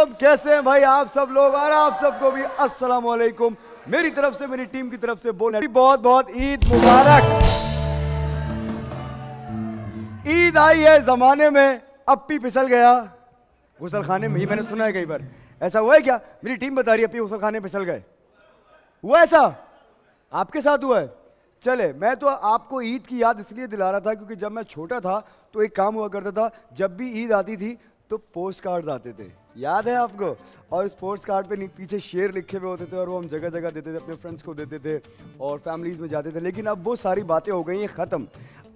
वालेकुम कैसे हैं भाई? आप सब लोग और आप सबको भी अस्सलाम वालेकुम। मेरी तरफ़ से, मेरी टीम की तरफ़ से बोल बहुत बहुत ईद मुबारक। ईद आई है जमाने में अपी फिसल गया। गुसल खाने में ही मैंने सुना है कई बार। ऐसा हुआ है क्या? मेरी टीम बता रही है अपी गुसल खाने फिसल गए। हुआ ऐसा? आपके साथ हुआ है? चले, मैं तो आपको ईद की याद इसलिए दिला रहा था क्योंकि जब मैं छोटा था तो एक काम हुआ करता था, जब भी ईद आती थी तो पोस्ट कार्ड्स आते थे। याद है आपको? और उस पोस्ट कार्ड पे पीछे शेर लिखे हुए होते थे और वो हम जगह जगह देते थे, अपने फ्रेंड्स को देते थे और फैमिलीज़ में जाते थे। लेकिन अब वो सारी बातें हो गई हैं, ख़त्म।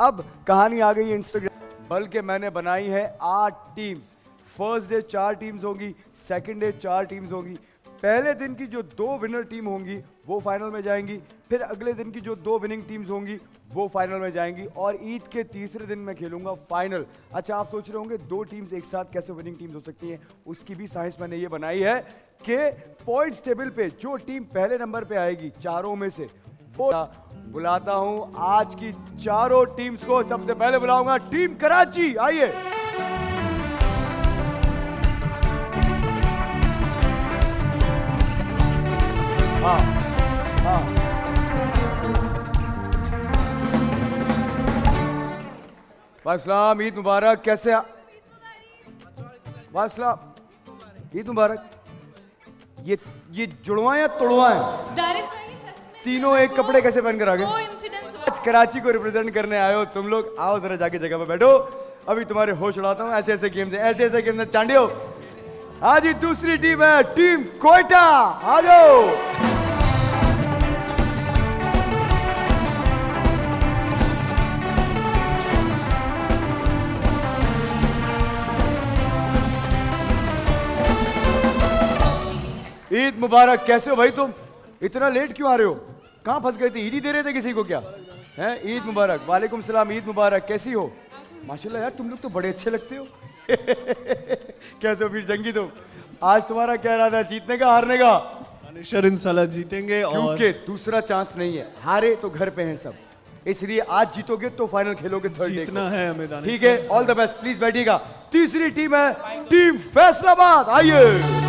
अब कहानी आ गई है इंस्टाग्राम बल्कि मैंने बनाई है आठ टीम्स फ़र्स्ट डे चार टीम्स होंगी सेकेंड डे चार टीम्स होंगी। पहले दिन की जो दो विनर टीम होंगी, वो फाइनल में जाएँगी, फिर अगले दिन की जो दो विनिंग टीम्स होंगी, वो फाइनल में जाएँगी और ईद के तीसरे दिन मैं खेलूँगा फाइनल अच्छा आप सोच रहे होंगे, दो टीम्स एक साथ कैसे विनिंग टीम्स हो सकती हैं? उसकी भी साइंस मैंने ये बनाई है कि पॉइंट्स टेबल पे जो टीम पहले नंबर पे आएगी, चारों में से, वो बुलाता हूँ आज की चारों टीम्स को, सबसे पहले बुलाऊँगा टीम कराची, आइए। हाँ हाँ वासलाम ईद मुबारक कैसे वासलाम ईद मुबारक। ये ये जुड़वा या तुड़वा है तीनों एक कपड़े कैसे पहन कर आ गए? आज कराची को रिप्रेजेंट करने आए हो तुम लोग। आओ जरा जाके जगह पे बैठो। अभी तुम्हारे होश उड़ाता हूँ। ऐसे ऐसे गेम से ऐसे ऐसे गेम से चांडियो आज ही दूसरी टीम है टीम कोयटा। आ जाओ। ईद मुबारक कैसे हो भाई तुम? इतना लेट क्यों आ रहे हो? कहाँ फंस गए थे? ईद ही दे रहे थे किसी को क्या? है? ईद मुबारक। वालेकुम सलाम ईद मुबारक। कैसी हो? माशाल्लाह यार तुम लोग तो बड़े अच्छे लगते हो। कैसे हो वीर जंगी तुम? आज तुम्हारा क्या था जीतने का हारने का? इंशाल्लाह जीतेंगे और क्योंकि दूसरा चांस नहीं है। हारे तो घर पे हैं सब। इसलिए आज जीतोगे तो फाइनल खेलोगे थर्ड जीतना है हमें ठीक है? ऑल द बेस्ट प्लीज़ बैठिएगा। तीसरी टीम है टीम फैसलाबाद। आइए।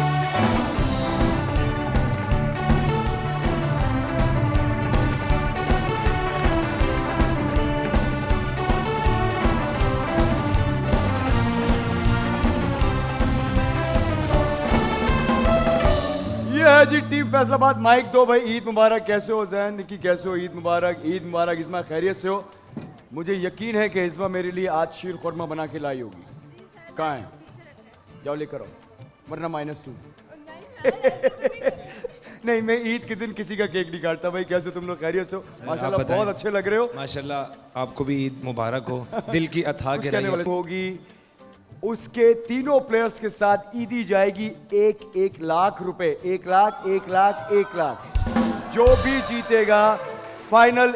जी टीम फैसलाबाद माइक दो भाई ईद मुबारक। कैसे हो जैन? निकी कैसे हो ईद मुबारक? ईद मुबारक इसमें खैरियत से हो। मुझे यकीन है कि इसमें मेरे लिए आज शीर खुरमा बना के लाई होगी। कहाँ है? जाओ लेकर आओ। वरना माइनस टू नहीं मैं ईद के दिन किसी का केक नहीं काटता भाई। कैसे तुम लोग खैरियत से हो? माशाल्लाह बहुत अच्छे लग रहे हो। माशाल्लाह आपको भी ईद मुबारक हो। दिल की अथा कुछ कहने वाले होगी। उसके तीनों प्लेयर्स के साथ ईदी जाएगी एक एक लाख रुपए एक लाख एक लाख एक लाख। जो भी जीतेगा फाइनल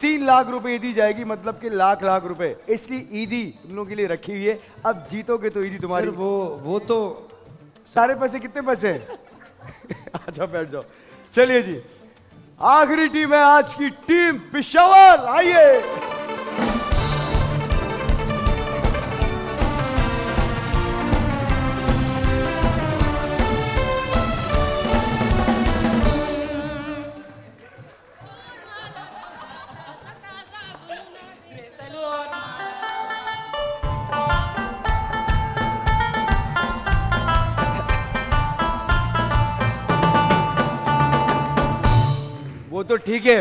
तीन लाख रुपए ईदी जाएगी मतलब कि लाख लाख रुपए। इसलिए ईदी तुम लोगों के लिए रखी हुई है। अब जीतोगे तो ईदी तुम्हारी। वो वो तो सारे पैसे कितने पैसे अच्छा बैठ जाओ। चलिए जी। आखिरी टीम है आज की टीम पिशावर आइए। तो ठीक है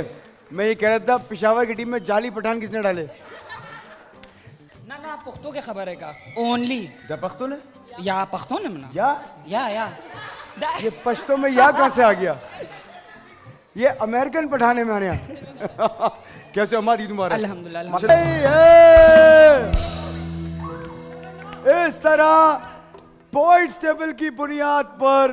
मैं ये कह रहा था पिशावर की टीम में जाली पठान किसने डाले? ना ना पुख्तो के खबर है का? ओनली जा पख्तो ने या पख्तो ने? मना या? या या। ये पश्तो में या कहाँ से आ गया? ये अमेरिकन पठान है हमारे यहाँ। कैसे हमारी ईद मुबारक। अल्हम्दुलिल्लाह इस तरह पॉइंट टेबल की बुनियाद पर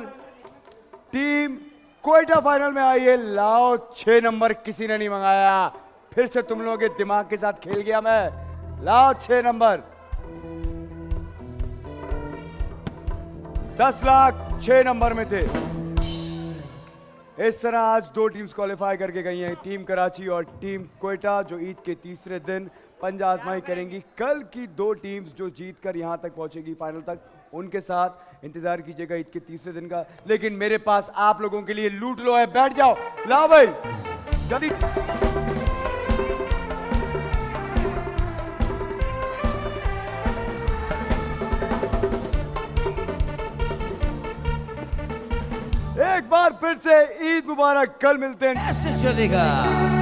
टीम कोयटा फाइनल में? आई है लाओ, छह नंबर किसी ने नहीं मंगाया। फिर से तुम लोगों के दिमाग के साथ खेल गया मैं। लाओ, छह नंबर। दस लाख छह नंबर में थे। इस तरह आज दो टीम्स क्वालिफाई करके गई हैं टीम कराची और टीम कोयटा, जो ईद के तीसरे दिन पंजा आजमाई करेंगी। कल की दो टीम्स जो जीत कर यहाँ तक पहुंचेगी फाइनल तक उनके साथ इंतज़ार कीजिएगा ईद के तीसरे दिन का। लेकिन मेरे पास आप लोगों के लिए लूट लो है, बैठ जाओ। ला भाई। जल्दी। एक बार फिर से ईद मुबारक, कल मिलते हैं। ऐसे चलेगा।